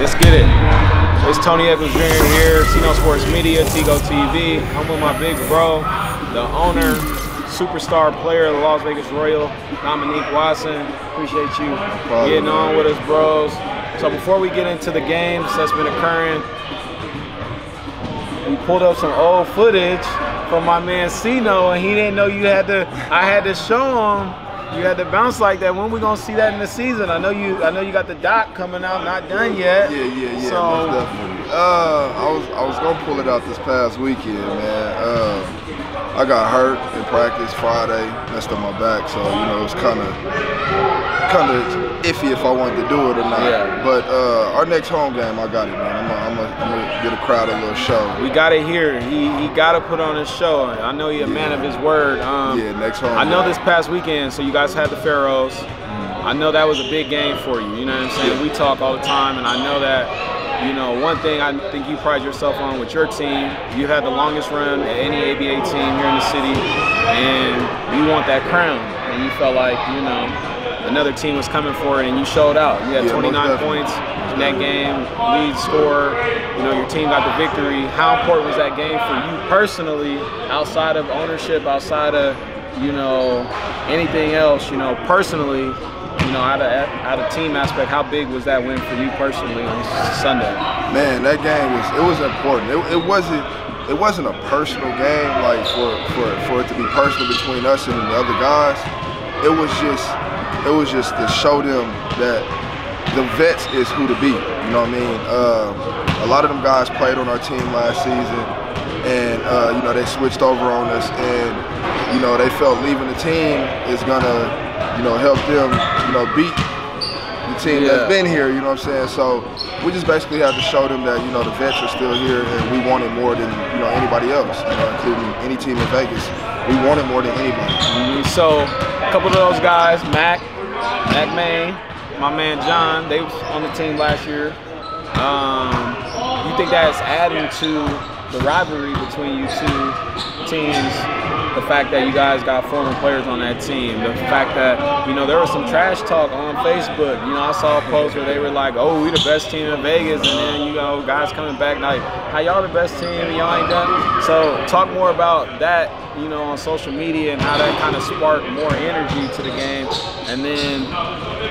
Let's get it. It's Tony Eackles Jr. here, CiNo Sports Media, Tigo TV. I'm with my big bro, the owner, superstar player of the Las Vegas Royal, Domonic Watson. Appreciate you getting on with us, bros. So before we get into the games that's been occurring, we pulled up some old footage from my man Sino, and he didn't know you had to. I had to show him you had to bounce like that. When we gonna see that in the season? I know you. I know you got the doc coming out, not done yet. Yeah, yeah, yeah. So. Uh, I was I was gonna pull it out this past weekend, man. Uh, I got hurt in practice Friday, messed up my back, so you know it's kind of kind of iffy if I wanted to do it or not. Yeah. But uh, our next home game, I got it, man. I'm gonna get a crowd a little show. We got it here. He he got to put on a show. I know he's a yeah. man of his word. Um, yeah, next home. I know game. this past weekend, so you guys had the Pharaohs. Mm. I know that was a big game for you. You know what I'm saying? Yeah. We talk all the time, and I know that. You know, one thing I think you pride yourself on with your team, you had the longest run at any ABA team here in the city, and you want that crown. And you felt like, you know, another team was coming for it, and you showed out. You had yeah, 29 points in that game, lead score. You know, your team got the victory. How important was that game for you personally, outside of ownership, outside of you know anything else? You know, personally, you know, out of out of team aspect, how big was that win for you personally on Sunday? Man, that game was it was important. It, it wasn't it wasn't a personal game like for, for for it to be personal between us and the other guys. It was just it was just to show them that the vets is who to beat. You know what I mean? Uh, a lot of them guys played on our team last season, and uh, you know they switched over on us, and you know they felt leaving the team is gonna, you know, help them, you know, beat the team yeah. that's been here. You know what I'm saying? So we just basically have to show them that you know the vets are still here, and we want it more than you know anybody else, you know, including any team in Vegas. We want it more than anybody. Mm-hmm. So a couple of those guys, Mac, Mac Main, my man John, they was on the team last year. Um, you think that's adding to the rivalry between you two teams? The fact that you guys got former players on that team, the fact that you know there was some trash talk on Facebook. You know, I saw a post where they were like, "Oh, we the best team in Vegas," and then you know guys coming back like, "How y'all the best team? Y'all ain't done." So talk more about that you know, on social media and how that kind of sparked more energy to the game. And then,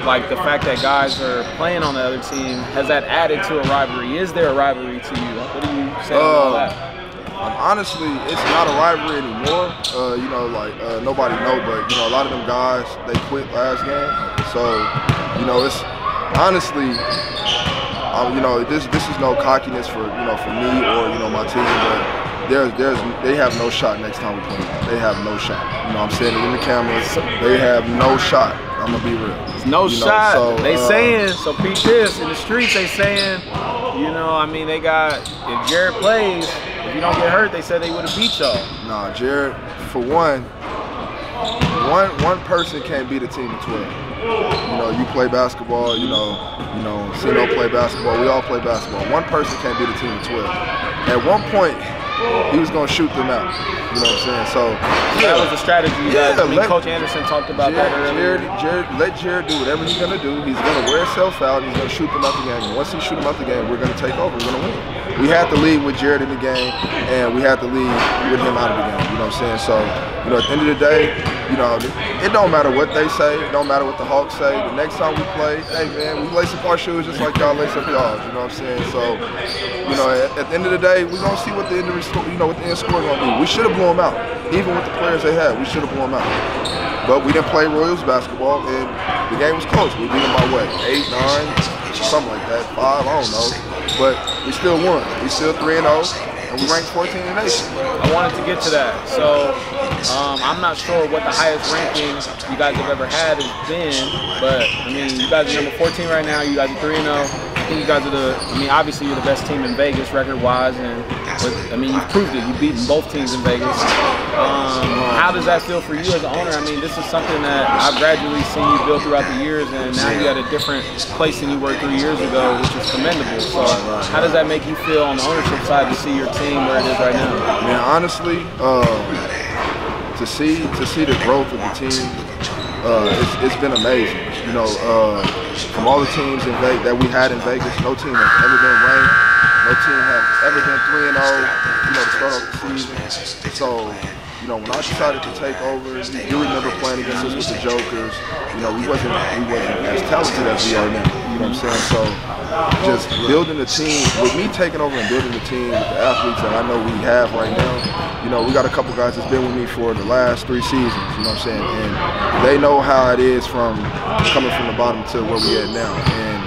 like, the fact that guys are playing on the other team, has that added to a rivalry? Is there a rivalry to you? What do you say about oh, that? Um, honestly, it's not a rivalry anymore. Uh, you know, like, uh, nobody know, but, you know, a lot of them guys, they quit last game. So, you know, it's honestly, um, you know, this this is no cockiness for you know for me or you know my team, but there's there's they have no shot next time we play. They have no shot. You know, I'm saying it in the cameras. They have no shot. I'm gonna be real. It's no you shot. Know, so, they uh, saying so. Pete this in the streets. They saying, you know, I mean, they got if Jared plays, if you don't get hurt, they said they would have beat y'all. Nah, Jared. For one, one one person can't beat a team of 12. You know, you play basketball. You know, you know, Cino play basketball. We all play basketball. One person can't beat a team of 12. At one point he was gonna shoot them out. You know what I'm saying? So yeah, that was a strategy. Yeah, I mean, let, Coach Anderson talked about Jared, that earlier. Jared, Jared, let Jared do whatever he's gonna do. He's gonna wear himself out. He's gonna shoot them out the game. And once he shoot them out the game, we're gonna take over. We're gonna win. We had to lead with Jared in the game, and we had to lead with him out of the game. You know what I'm saying? So you know, at the end of the day, you know, it don't matter what they say. It don't matter what the Hawks say. The next time we play, hey man, we lace up our shoes just like y'all lace up y'all. You know what I'm saying? So, you know, at, at, the end of the day, we gonna see what the end of the you know what the end score gonna be. We should have blew them out, even with the players they had. We should have blew them out. But we didn't play Royals basketball, and the game was close. We beat them by what, eight, nine, something like that, five, I don't know. But we still won. We still three and zero. Oh and we ranked 14 in the nation. I wanted to get to that. So um, I'm not sure what the highest ranking you guys have ever had has been, but I mean, you guys are number 14 right now. You guys are 3 0 think you guys are the. I mean, obviously you're the best team in Vegas record-wise, and I mean you've proved it. You've beaten both teams in Vegas. Um, how does that feel for you as an owner? I mean, this is something that I've gradually seen you build throughout the years, and now you're at a different place than you were three years ago, which is commendable. So, how does that make you feel on the ownership side to see your team where it is right now? Man, honestly, um, to see to see the growth of the team, uh, it's, it's been amazing. You know. Uh, from all the teams in Vegas that we had in Vegas, no team has ever been ranked. No team has ever been three and zero. You know, to start off the season. So you know, when I decided to take over, you remember playing against us with the Jokers. You know, we wasn't we wasn't as talented as we are now. You know what I'm saying? So just building the team with me taking over and building the team with the athletes that I know we have right now. You know, we got a couple guys that's been with me for the last three seasons. You know what I'm saying? And they know how it is from coming from the bottom to where we at now. And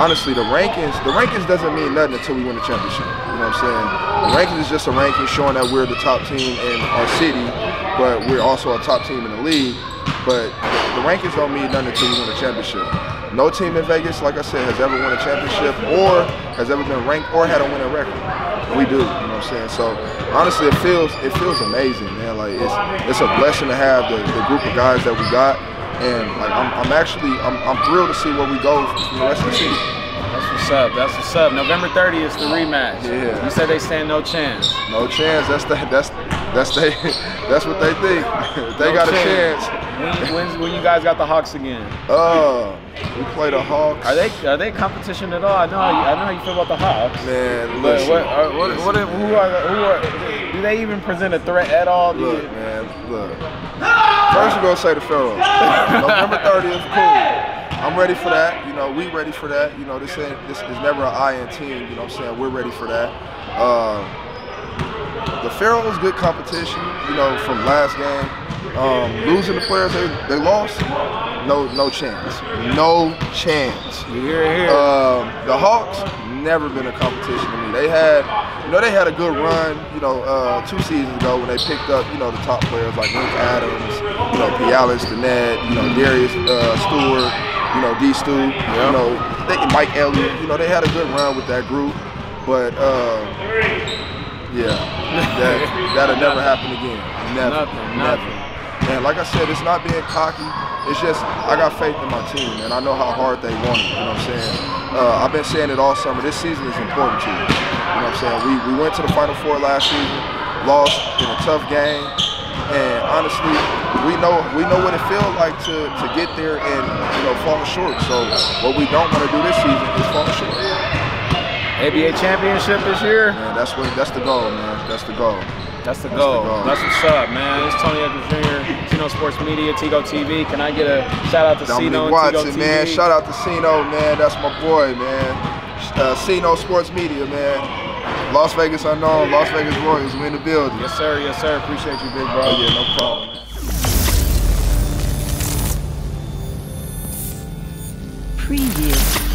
honestly, the rankings, the rankings doesn't mean nothing until we win the championship. You know what I'm saying? The rankings is just a ranking showing that we're the top team in our city, but we're also a top team in the league. But the rankings don't mean nothing until we win a championship. No team in Vegas, like I said, has ever won a championship or has ever been ranked or had a winning record. We do, what I'm saying? So honestly, it feels it feels amazing, man. Like it's it's a blessing to have the, the group of guys that we got, and like I'm, I'm actually I'm, I'm thrilled to see where we go from the rest of the season. That's what's up. That's what's up. November 30th is the rematch. Yeah. You said they stand no chance. No chance. That's the that's that's they that's what they think. they No got chance. a chance. When, when's, when you guys got the Hawks again? Uh, we play the Hawks. Are they are they competition at all? I know how you, I know how you feel about the Hawks. Man, listen, what, are, what, listen. what, who are who are do they even present a threat at all? Look, man, look. First we're gonna say the Pharaohs. November 30th, cool. I'm ready for that. You know, we ready for that. You know, this ain't this is never an I in team. You know what I'm saying? We're ready for that. Uh, the Pharaohs good competition. You know, from last game. Um, losing the players they, they lost. No, no chance. No chance. You hear it here. Um, the Hawks never been a competition to me. They had, you know, they had a good run, you know, uh, two seasons ago when they picked up, you know, the top players like Link Adams, you know, Pialis, Danette, you know, Darius uh, Stewart, you know, D. Stu, you know, they, Mike Elliott. You know, they had a good run with that group, but uh, yeah, that that'll never happen again. Never, Nothing, never. nothing. And like I said, it's not being cocky. It's just I got faith in my team, and I know how hard they want it. You know what I'm saying? Uh, I've been saying it all summer. This season is important to me. You know what I'm saying? We, we went to the Final Four last season, lost in a tough game, and honestly, we know we know what it feels like to, to get there and you know fall short. So what we don't want to do this season is fall short. ABA championship this year. Man, that's what that's the goal, man. That's the goal. That's the That's goal. the goal. That's what's up, man. It's Tony Eackles Jr., CiNo Sports Media, Tigo TV. Can I get a shout out to Domonic Cino Watson, Tigo TV? man. Shout out to Sino, man. That's my boy, man. Uh, CiNo Sports Media, man. Las Vegas Unknown, Las Vegas Royals, we in the building. Yes, sir. Yes, sir. Appreciate you, big bro. Oh, yeah, no problem. Preview.